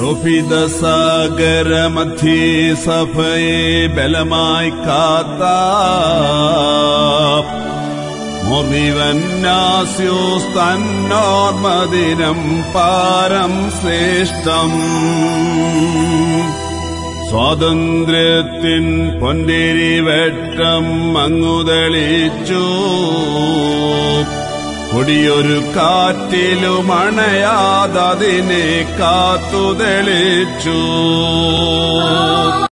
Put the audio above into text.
ശോഭിത സാഗരമധ്യേ സഭയെ ബലമായി കാത്ത. മോർനിവന്നാസ്യോസ് തന്നോർമദിനം പാരം ശ്രേഷ്ഠം. സ്വാതന്ത്ര്യത്തിൻ പൊന്തിരി വെട്ടം അങ്ങുതെളിച്ചു. കൊടിയൊരു കാറ്റിലും അണയാതതിനെ കാത്തു തെളിച്ചു.